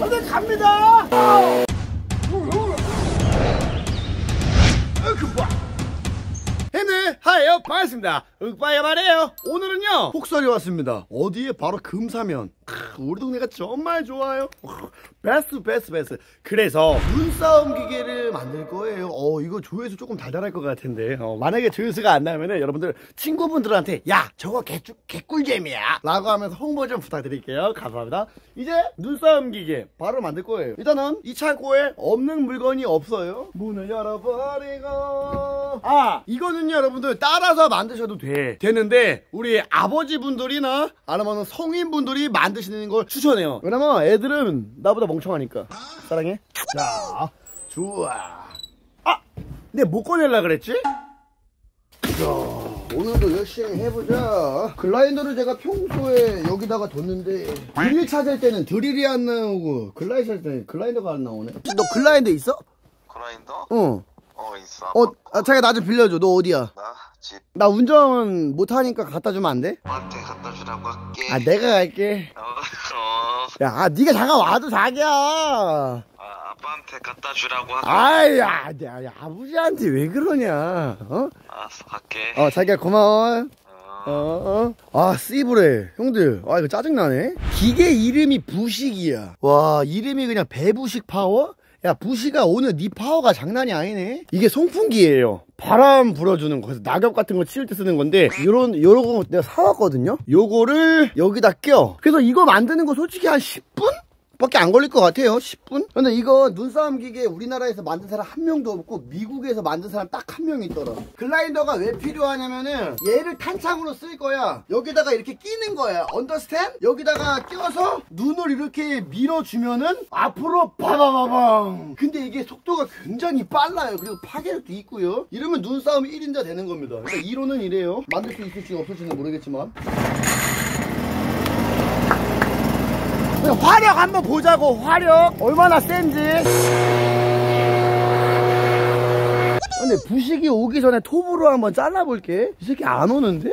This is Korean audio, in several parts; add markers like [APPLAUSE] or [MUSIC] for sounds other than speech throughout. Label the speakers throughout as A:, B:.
A: 오늘 갑니다. 핸들 하이요 반갑습니다 윽바야 말이에요 오늘은요 폭설이 왔습니다 어디에 바로 금사면 크, 우리 동네가 정말 좋아요. 베스트 베스트 베스트. 그래서 눈싸움 기계를 만들 거예요. 어 이거 조회수 조금 달달할 것 같은데. 어, 만약에 조회수가 안 나면은 여러분들 친구분들한테 야 저거 개쭈, 개꿀잼이야. 라고 하면서 홍보 좀 부탁드릴게요. 감사합니다. 이제 눈싸움 기계 바로 만들 거예요. 일단은 이 창고에 없는 물건이 없어요. 문을 열어버리고. 아 이거는요 여러분들 따라서 만드셔도 돼. 되는데 우리 아버지분들이나 아니면 성인분들이 만 드시는 걸 추천해요. 왜냐면 애들은 나보다 멍청하니까. 사랑해. 자 좋아. 아 근데 못 꺼낼라 그랬지? 자 오늘도 열심히 해보자. 글라인더를 제가 평소에 여기다가 뒀는데 드릴 찾을 때는 드릴이 안 나오고 글라인더 찾을 때는 글라인더가 안 나오네. 너 글라인더 있어?
B: 그라인더?
A: 어
B: 어 있어
A: 어, 아, 자기가 나좀 빌려줘. 너 어디야?
B: 나 집
A: 나 운전 못하니까 갖다 주면 안 돼?
B: 아빠한테 갖다 주라고 할게
A: 아, 내가 갈게.
B: 어, 어.
A: 야, 아, 네가 잠깐 와도 자기야.
B: 아, 아빠한테 갖다 주라고 할게
A: 아이, 야, 야, 야, 아버지한테 왜 그러냐? 어?
B: 알았어 갈게
A: 어, 자기야 고마워.
B: 어.
A: 어, 어. 아, 씨브레. 형들. 아, 이거 짜증나네. 기계 이름이 부식이야. 와, 이름이 그냥 배부식 파워? 야, 부시가 오늘 네 파워가 장난이 아니네. 이게 송풍기예요. 바람 불어주는 거. 그래서 낙엽 같은 거 치울 때 쓰는 건데 요런 요런 거 내가 사왔거든요. 요거를 여기다 껴. 그래서 이거 만드는 거 솔직히 한 10분? 밖에 안 걸릴 것 같아요. 10분? 근데 이거 눈싸움 기계 우리나라에서 만든 사람 한 명도 없고 미국에서 만든 사람 딱 한명 있더라. 글라인더가 왜 필요하냐면은 얘를 탄창으로 쓸 거야. 여기다가 이렇게 끼는 거야. 언더스탠? 여기다가 껴서 눈을 이렇게 밀어주면은 앞으로 바바바방 근데 이게 속도가 굉장히 빨라요. 그리고 파괴력도 있고요. 이러면 눈싸움 1인자 되는 겁니다. 그러니까 이론은 이래요. 만들 수 있을지 없을지는 모르겠지만 화력 한번 보자고 화력 얼마나 센지 근데 부식이 오기 전에 톱으로 한번 잘라볼게 이 새끼 안 오는데?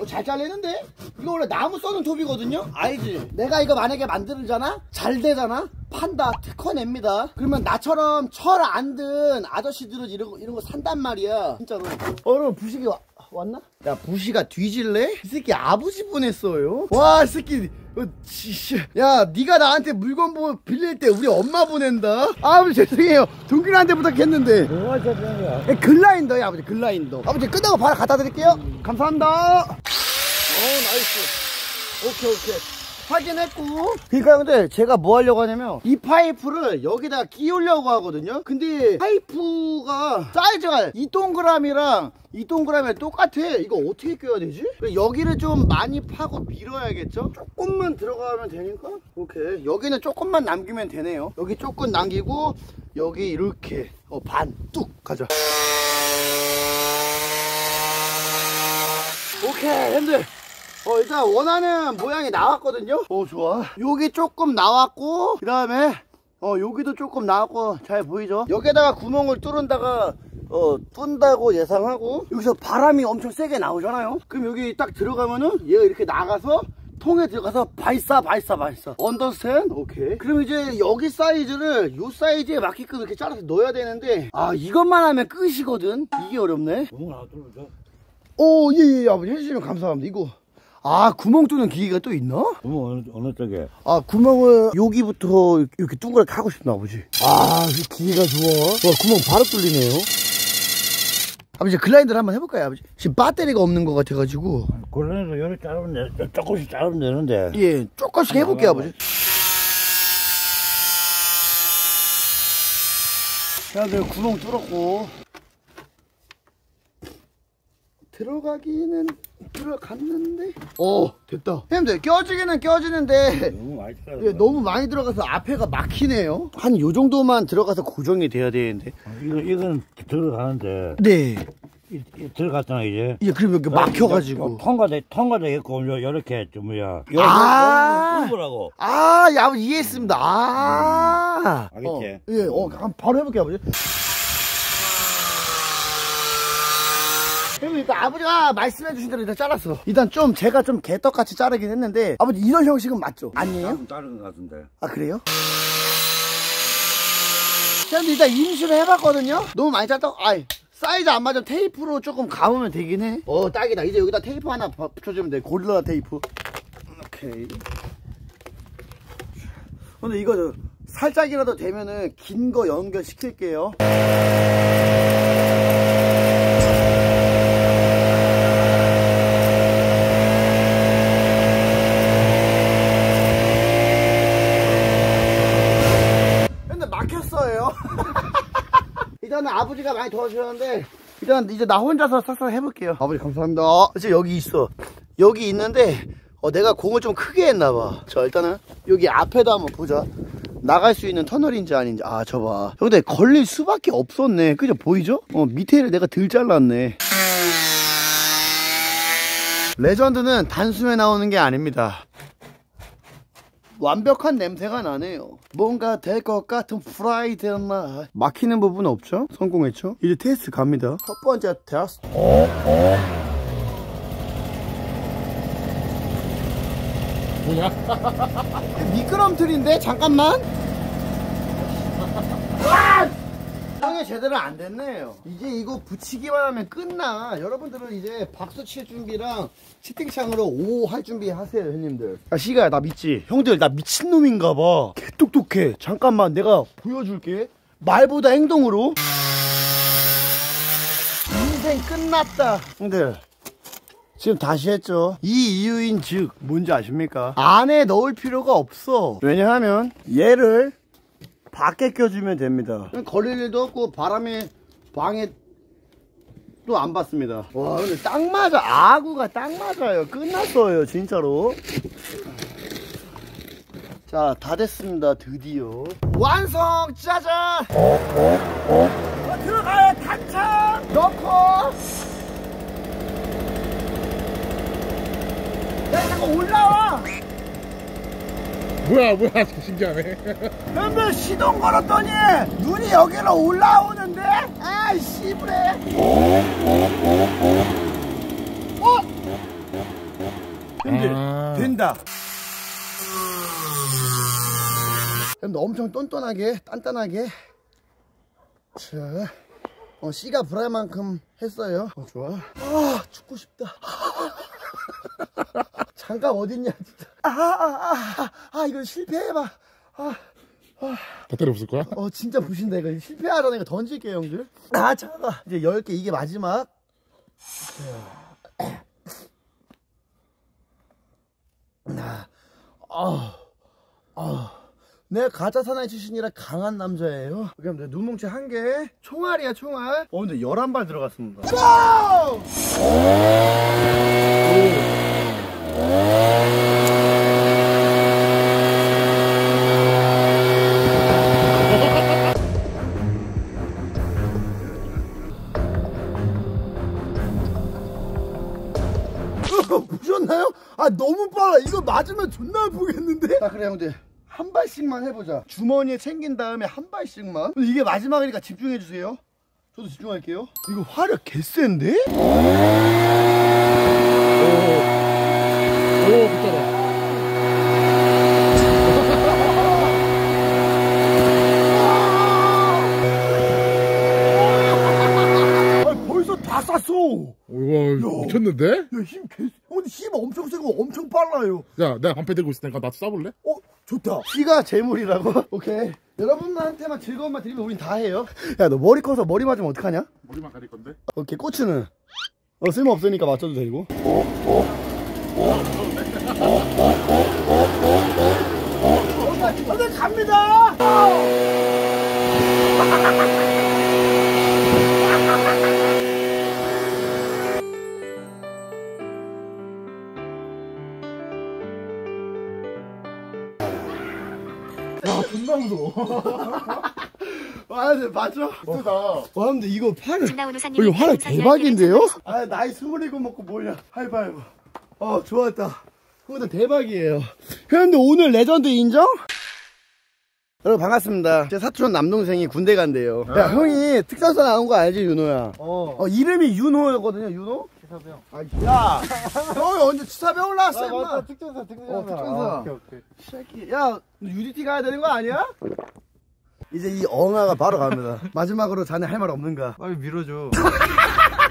A: 어, 잘 잘리는데? 이거 원래 나무 써는 톱이거든요? 알지? 내가 이거 만약에 만들잖아? 잘 되잖아? 판다 특허 냅니다 그러면 나처럼 철 안 든 아저씨들은 이런 거, 이런 거 산단 말이야 진짜로 어 여러분 부식이 와, 왔나? 야 부시가 뒤질래? 이 새끼 아버지 보냈어요. 와 이 새끼. 어, 지씨. 야 네가 나한테 물건 보 빌릴 때 우리 엄마 보낸다. 아버지 죄송해요. 동균한테 부탁했는데.
C: 뭐가 저병이야?
A: 예, 글라인더야 아버지 글라인더. 아버지 끝나고 바로 갖다 드릴게요. 감사합니다. 어 나이스. 오케이 오케이 확인했고. 그러니까 근데 제가 뭐 하려고 하냐면 이 파이프를 여기다 끼우려고 하거든요. 근데 파이프가 사이즈가 이 동그라미랑 이 동그라미 똑같아. 이거 어떻게 껴야 되지? 여기를 좀 많이 파고 밀어야겠죠? 조금만 들어가면 되니까? 오케이. 여기는 조금만 남기면 되네요. 여기 조금 남기고 여기 이렇게 어, 반뚝 가자. 오케이 핸들 어 일단 원하는 모양이 나왔거든요. 어 좋아. 여기 조금 나왔고 그 다음에 어 여기도 조금 나왔고 잘 보이죠? 여기다가 구멍을 뚫은다가 어 뚫는다고 예상하고 여기서 바람이 엄청 세게 나오잖아요? 그럼 여기 딱 들어가면은 얘가 이렇게 나가서 통에 들어가서 발사 발사 발사. 언더스탠 오케이. 그럼 이제 여기 사이즈를 요 사이즈에 맞게끔 이렇게 잘라서 넣어야 되는데 아 이것만 하면 끝이거든? 이게 어렵네.
C: 구멍 하나 뚫어줘.
A: 오, 예, 예, 아버지. 해주시면 감사합니다. 이거. 아, 구멍 뚫는 기계가 또 있나?
C: 구멍 어느, 어느 쪽에?
A: 아, 구멍을 여기부터 이렇게 둥그랗게 하고 싶나, 아버지. 아, 이 기계가 좋아. 와, 구멍 바로 뚫리네요. 아버지, 글라인더를 한번 해볼까요, 아버지? 지금 배터리가 없는 것 같아가지고.
C: 곤란해서 요리 자르면 돼. 조금씩 자르면 되는데.
A: 예, 조금씩 해볼게요, 아버지. 자, 그 구멍 뚫었고. 들어가기는 들어갔는데. 어, 됐다. 형님들, 껴지기는 껴지는데.
C: 너무 많이
A: 예, 너무 많이 들어가서 앞에가 막히네요. 한 요 정도만 들어가서 고정이 돼야 되는데.
C: 이거, 이건 들어가는데.
A: 네.
C: 이, 이 들어갔잖아, 이제.
A: 예, 그럼 여기 막혀가지고.
C: 통과돼, 통과되겠고, 요, 요렇게, 좀, 뭐야. 요,
A: 아. 아, 야, 이해했습니다. 아.
C: 알겠지?
A: 어, 예, 어, 한번 바로 해볼게요, 아버지. 그리고 일단 아버지가 말씀해 주신 대로 일단 잘랐어 일단 좀 제가 좀 개떡같이 자르긴 했는데 아버지 이런 형식은 맞죠? 아니에요?
C: 좀 다른 것 같은데.
A: 아 그래요? 근데 일단 임시로 해봤거든요? 너무 많이 짰다 아이 사이즈 안 맞으면 테이프로 조금 감으면 되긴 해어 딱이다 이제 여기다 테이프 하나 바- 붙여주면 돼 고릴라 테이프 오케이 근데 이거 저 살짝이라도 되면은 긴 거 연결시킬게요 근데 막혔어요. 일단은 아버지가 많이 도와주셨는데 일단 이제 나 혼자서 싹싹 해볼게요. 아버지 감사합니다. 지금 여기 있어. 여기 있는데 어, 내가 공을 좀 크게 했나봐. 자 일단은 여기 앞에도 한번 보자. 나갈 수 있는 터널인지 아닌지 아 저봐 근데 걸릴 수밖에 없었네 그죠 보이죠? 어 밑에를 내가 들 잘랐네 레전드는 단숨에 나오는 게 아닙니다 완벽한 냄새가 나네요. 뭔가 될 것 같은 프라이드 맛. 막히는 부분 없죠? 성공했죠? 이제 테스트 갑니다. 첫 번째 테스트.
D: 뭐냐?
A: 미끄럼틀인데? 잠깐만. [LAUGHS] 아! 형이 제대로 안 됐네요. 이제 이거 붙이기만 하면 끝나. 여러분들은 이제 박수 칠 준비랑 채팅창으로 오 할 준비 하세요, 형님들. 야, 시가야, 나 믿지? 형들, 나 미친놈인가 봐. 개 똑똑해. 잠깐만, 내가 보여줄게. 말보다 행동으로. 인생 끝났다. 형들. 지금 다시 했죠. 이 이유인 즉 뭔지 아십니까? 안에 넣을 필요가 없어. 왜냐하면 얘를 밖에 껴주면 됩니다. 걸릴 일도 없고 바람에 방에 또 안 받습니다. 와 근데 딱 맞아. 아구가 딱 맞아요. 끝났어요 진짜로. 자 다 됐습니다 드디어 완성 짜잔 어, 들어가요 탄창 넣고 야 잠깐 올라와
D: 뭐야 뭐야 신기하네.
A: 근데 시동 걸었더니 눈이 여기로 올라오는데? 아이 씨부래 어? 근데
D: 아.
A: 된다. 근데 엄청 똔똔하게 단단하게. 자 어, 씨가 불할 만큼 했어요. 어, 좋아. 아 죽고 싶다 [LAUGHS] 장갑 어딨냐 진짜. 아아아아 아, 아, 이거 실패해봐. 아
D: 배터리 없을 거야?
A: 어 진짜 부신다 이거. 실패하라는 거 던질게요 형들. 아 잠깐 이제 10개 이게 마지막. 아, 아, 아. 내가 가짜 사나이 출신이라 강한 남자예요. 그럼 내 눈뭉치 한 개. 총알이야 총알. 어 근데 11발 들어갔습니다. 고! 보셨나요? 아 너무 빨라 이거 맞으면 존나 아프겠는데? 자 그래 형들 한 발씩만 해보자 주머니에 챙긴 다음에 한 발씩만 이게 마지막이니까 집중해주세요 저도 집중할게요 이거 화력 개센데?
D: 오 붙더라
A: 아 벌써 다 쐈어.
D: 이거 미쳤는데?
A: 야 힘 개... 어, 근데 힘 엄청 세고 엄청 빨라요.
D: 야 내가 방패 들고 있을 테니까 나도 쏴볼래?
A: 어 좋다. 피가 재물이라고? [LAUGHS] 오케이. 여러분한테만 즐거움만 드리면 우린 다 해요. 야 너 머리 커서 머리 맞으면 어떡하냐?
D: 머리만 가릴 건데?
A: 오케이 꼬추는. 어 쓸모없으니까 맞춰도 되고 오늘 갑니다. 야 존나 무서워. 아 근데 맞아
D: 쓰다.
A: 와 근데 이거 팔을 이거 화력 대박인데요? 아 나이 스물일곱 먹고 뭐냐. 하이파이브. 어 좋았다 그거는 대박이에요 근데 오늘 레전드 인정? 여러분 반갑습니다. 제 사촌 남동생이 군대 간대요. 야 형이 특전사 나온 거 알지 윤호야?
E: 어.
A: 어 이름이 윤호거든요. 윤호?
E: 기사병.
A: 아, 야, 형이 언제 치사병 올라왔어,
E: 아,
A: 임마?
E: 맞다. 특전사, 특전사.
A: 어, 특전사.
E: 아, 오케이, 오케이.
A: 새끼, 야, 너 UDT 가야 되는 거 아니야? 이제 이 엉아가 바로 갑니다. [LAUGHS] 마지막으로 자네 할 말 없는가?
E: 빨리 밀어줘. [LAUGHS]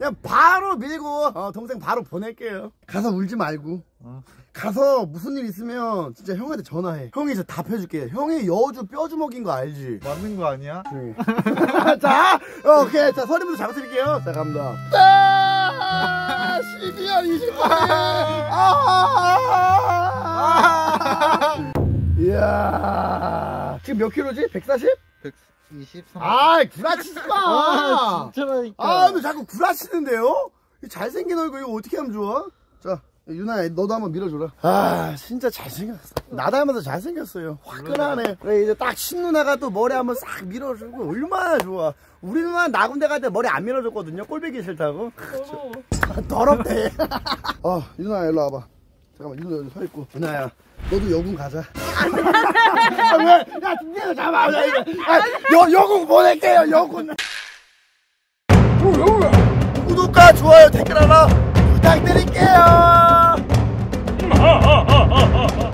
A: 그냥 바로 밀고, 어, 동생 바로 보낼게요. 가서 울지 말고.
E: 어.
A: 가서 무슨 일 있으면 진짜 형한테 전화해. 형이 진짜 답해줄게. 형이 여주 뼈주먹인 거 알지?
E: 맞는 거 아니야?
A: 조용히. [LAUGHS] 자, 어, 오케이. 자, 서리부터 잡아드릴게요. 자, 갑니다. 자, 12월 28일. 아! 이야. 지금 몇 킬로지? 140?
E: 123.
A: 아, 구라치지 마.
E: 아, 진짜라니까.
A: 아, 너 자꾸 구라치는데요? 이 잘생긴 얼굴 이거 어떻게 하면 좋아? 자, 유나, 너도 한번 밀어줘라. 아, 진짜 잘생겼어. 나 닮아서 잘생겼어요. 화끈하네. 그래, 이제 딱 신누나가 또 머리 한번 싹 밀어주고, 얼마나 좋아. 우리 누나 나 군대 갈때 머리 안 밀어줬거든요. 꼴배기 싫다고. 아, 더럽대. [LAUGHS] 어, 유나야, 일로 와봐. 잠깐만, 일로 여기 서 있고. 유나야, 너도 여군 가자. 아, 왜? 야, 내가 잡아. 야, 야, 아, 여, 여군 보낼게요, 여군. 구독과 좋아요, 댓글 하나 부탁드릴게요. 아, 아,